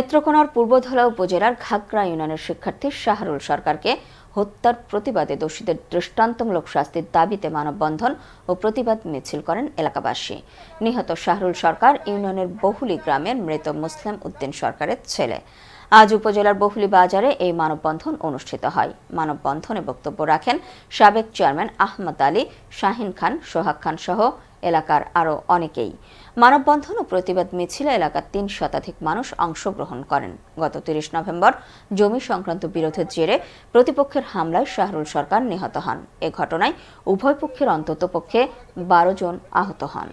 নেত্রকোনার পূর্বধলা উপজেলার ঘাগড়া ইউনিয়নের শিক্ষার্থী শাহরুল সরকারকে হত্যার প্রতিবাদে দোষীদের দৃষ্টান্তমূলক শাস্তির দাবিতে মানববন্ধন ও প্রতিবাদ মিছিল করেন এলাকাবাসী। নিহত শাহরুল সরকার ইউনিয়নের বহুলি গ্রামের মৃত মুসলিম উদ্দিন সরকারের ছেলে। আজ উপজেলার বহুলি বাজারে এই মানববন্ধন অনুষ্ঠিত হয়। মানববন্ধনে বক্তব্য রাখেন সাবেক চেয়ারম্যান আহমদ আলী, শাহিন খান, সোহাগ খান সহ এলাকার আরও অনেকেই। মানববন্ধন ও প্রতিবাদ মিছিলে এলাকার তিন শতাধিক মানুষ অংশগ্রহণ করেন। গত তিরিশ নভেম্বর জমি সংক্রান্ত বিরোধের জেরে প্রতিপক্ষের হামলায় শাহরুল সরকার নিহত হন। এ ঘটনায় উভয় পক্ষের অন্ততপক্ষে বারো জন আহত হন।